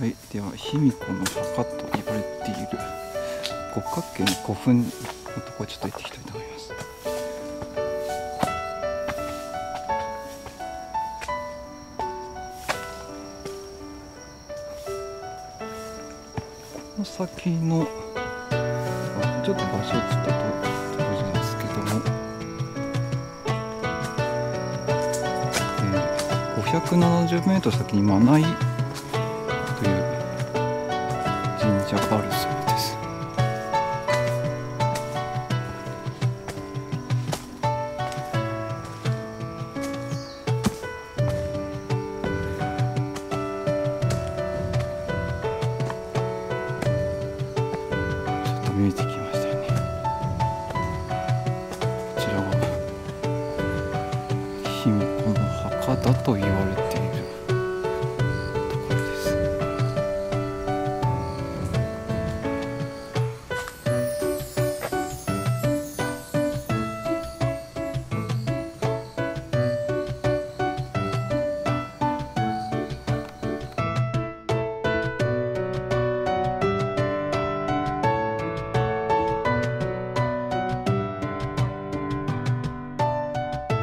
はいでは卑弥呼の墓と言われている。五角形の古墳のところちょっと行っていきたいと思います。この先のちょっと場所をつったと通りますけども、えー、570メートル先にマナイという神社があるそうです。ちょっと見えてきましたね。こちらは卑弥呼の墓だと言われて